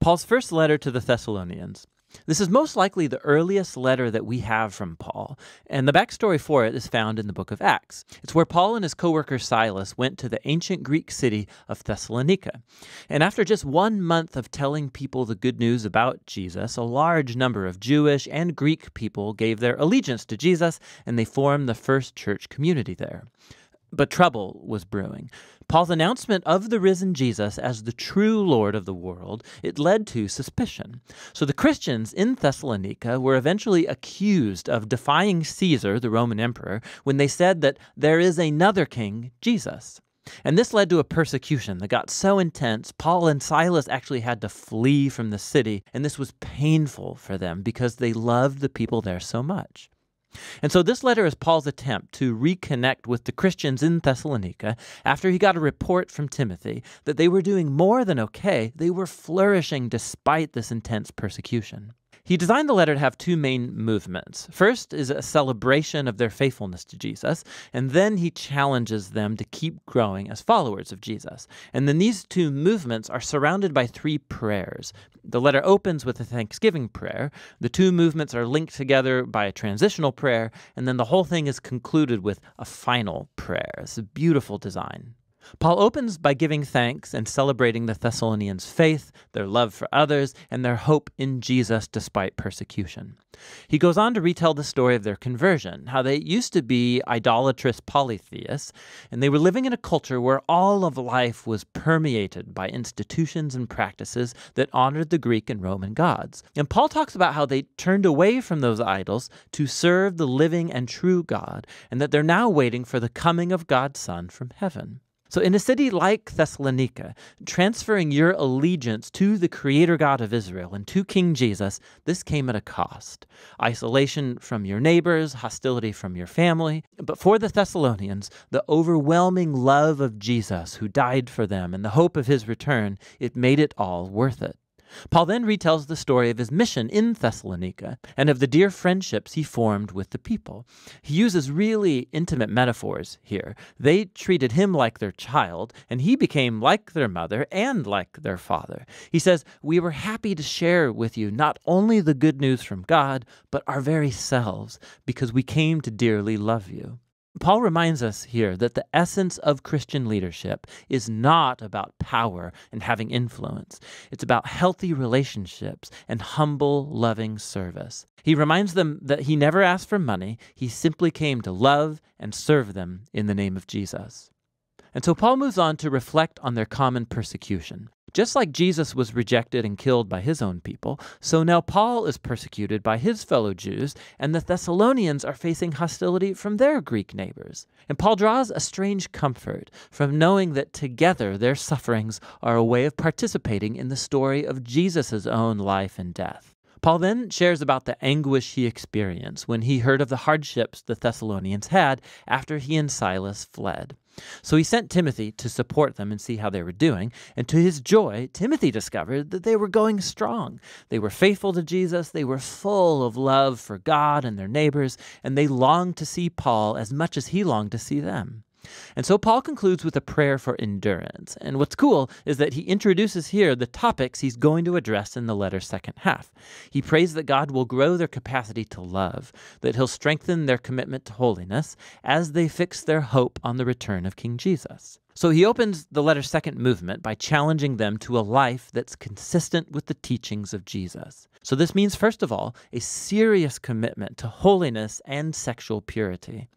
Paul's first letter to the Thessalonians. This is most likely the earliest letter that we have from Paul, and the backstory for it is found in the book of Acts. It's where Paul and his co-worker Silas went to the ancient Greek city of Thessalonica. And after just one month of telling people the good news about Jesus, a large number of Jewish and Greek people gave their allegiance to Jesus, and they formed the first church community there. But trouble was brewing. Paul's announcement of the risen Jesus as the true Lord of the world, it led to suspicion. So the Christians in Thessalonica were eventually accused of defying Caesar, the Roman emperor, when they said that there is another king, Jesus. And this led to a persecution that got so intense, Paul and Silas actually had to flee from the city, and this was painful for them because they loved the people there so much. And so this letter is Paul's attempt to reconnect with the Christians in Thessalonica after he got a report from Timothy that they were doing more than okay, they were flourishing despite this intense persecution. He designed the letter to have two main movements. First is a celebration of their faithfulness to Jesus, and then he challenges them to keep growing as followers of Jesus. And then these two movements are surrounded by three prayers. The letter opens with a thanksgiving prayer, the two movements are linked together by a transitional prayer, and then the whole thing is concluded with a final prayer. It's a beautiful design. Paul opens by giving thanks and celebrating the Thessalonians' faith, their love for others, and their hope in Jesus despite persecution. He goes on to retell the story of their conversion, how they used to be idolatrous polytheists, and they were living in a culture where all of life was permeated by institutions and practices that honored the Greek and Roman gods. And Paul talks about how they turned away from those idols to serve the living and true God, and that they're now waiting for the coming of God's Son from heaven. So, in a city like Thessalonica, transferring your allegiance to the Creator God of Israel and to King Jesus, this came at a cost. Isolation from your neighbors, hostility from your family. But for the Thessalonians, the overwhelming love of Jesus who died for them and the hope of his return, it made it all worth it. Paul then retells the story of his mission in Thessalonica and of the dear friendships he formed with the people. He uses really intimate metaphors here. They treated him like their child, and he became like their mother and like their father. He says, We were happy to share with you not only the good news from God, but our very selves, because we came to dearly love you. Paul reminds us here that the essence of Christian leadership is not about power and having influence. It's about healthy relationships and humble, loving service. He reminds them that he never asked for money, he simply came to love and serve them in the name of Jesus. And so Paul moves on to reflect on their common persecution. Just like Jesus was rejected and killed by his own people, so now Paul is persecuted by his fellow Jews, and the Thessalonians are facing hostility from their Greek neighbors. And Paul draws a strange comfort from knowing that together their sufferings are a way of participating in the story of Jesus' own life and death. Paul then shares about the anguish he experienced when he heard of the hardships the Thessalonians had after he and Silas fled. So he sent Timothy to support them and see how they were doing. And to his joy, Timothy discovered that they were going strong. They were faithful to Jesus, they were full of love for God and their neighbors, and they longed to see Paul as much as he longed to see them. And so Paul concludes with a prayer for endurance. And what's cool is that he introduces here the topics he's going to address in the letter's second half. He prays that God will grow their capacity to love, that he'll strengthen their commitment to holiness as they fix their hope on the return of King Jesus. So he opens the letter's second movement by challenging them to a life that's consistent with the teachings of Jesus. So this means, first of all, a serious commitment to holiness and sexual purity.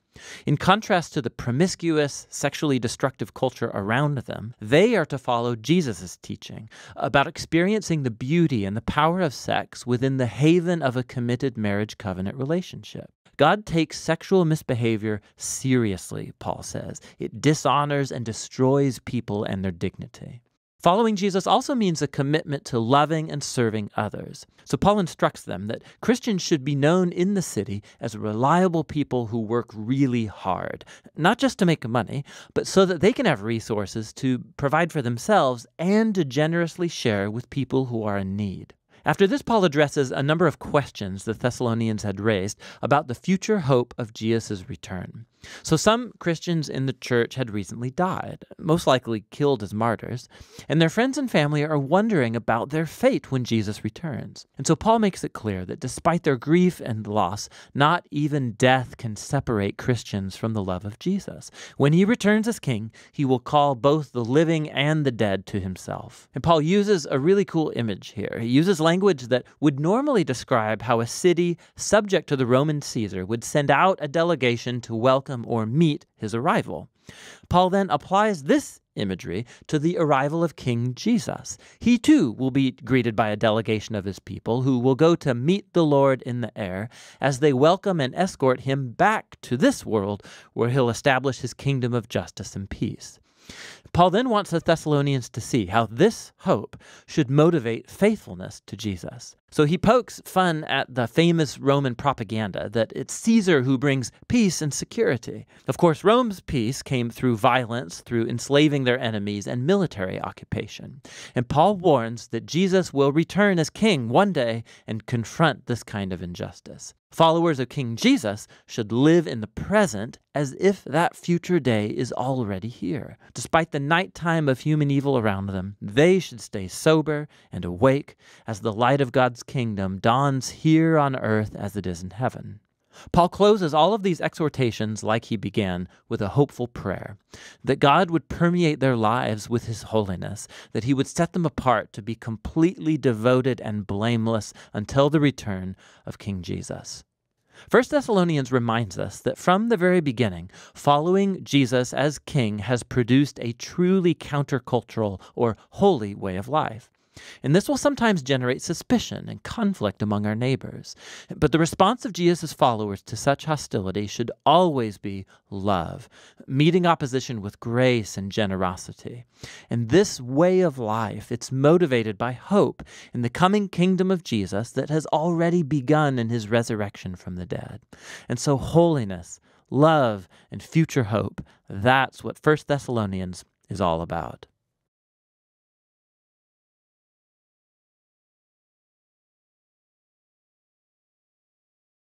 In contrast to the promiscuous, sexually destructive culture around them, they are to follow Jesus' teaching about experiencing the beauty and the power of sex within the haven of a committed marriage covenant relationship. God takes sexual misbehavior seriously, Paul says. It dishonors and destroys people and their dignity. Following Jesus also means a commitment to loving and serving others. So Paul instructs them that Christians should be known in the city as reliable people who work really hard, not just to make money, but so that they can have resources to provide for themselves and to generously share with people who are in need. After this, Paul addresses a number of questions the Thessalonians had raised about the future hope of Jesus' return. So some Christians in the church had recently died, most likely killed as martyrs, and their friends and family are wondering about their fate when Jesus returns. And so Paul makes it clear that despite their grief and loss, not even death can separate Christians from the love of Jesus. When he returns as king, he will call both the living and the dead to himself. And Paul uses a really cool image here. He uses language that would normally describe how a city subject to the Roman Caesar would send out a delegation to welcome welcome or meet his arrival. Paul then applies this imagery to the arrival of King Jesus. He too will be greeted by a delegation of his people who will go to meet the Lord in the air as they welcome and escort him back to this world where he'll establish his kingdom of justice and peace. Paul then wants the Thessalonians to see how this hope should motivate faithfulness to Jesus. So he pokes fun at the famous Roman propaganda that it's Caesar who brings peace and security. Of course, Rome's peace came through violence, through enslaving their enemies, and military occupation. And Paul warns that Jesus will return as king one day and confront this kind of injustice. Followers of King Jesus should live in the present as if that future day is already here. Despite the nighttime of human evil around them, they should stay sober and awake as the light of God's kingdom dawns here on earth as it is in heaven. Paul closes all of these exhortations like he began with a hopeful prayer that God would permeate their lives with his holiness, that he would set them apart to be completely devoted and blameless until the return of King Jesus. 1 Thessalonians reminds us that from the very beginning, following Jesus as king has produced a truly countercultural or holy way of life. And this will sometimes generate suspicion and conflict among our neighbors. But the response of Jesus' followers to such hostility should always be love, meeting opposition with grace and generosity. And this way of life, it's motivated by hope in the coming kingdom of Jesus that has already begun in his resurrection from the dead. And so holiness, love, and future hope, that's what 1 Thessalonians is all about.